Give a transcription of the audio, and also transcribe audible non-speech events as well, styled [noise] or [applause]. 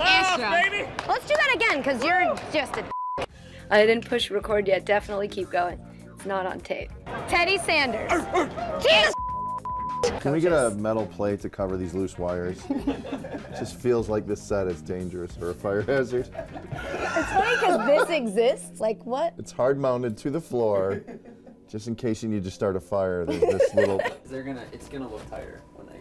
Extra. baby. Let's do that again, because you're just a. I didn't push record yet. Definitely keep going. It's not on tape. Teddy Sanders. Jesus. Can we get a metal plate to cover these loose wires? it just feels like this set is dangerous or a fire hazard. It's funny because this exists. Like what? It's hard mounted to the floor, just in case you need to start a fire. There's this little. [laughs] They're gonna, it's gonna look tighter. when they.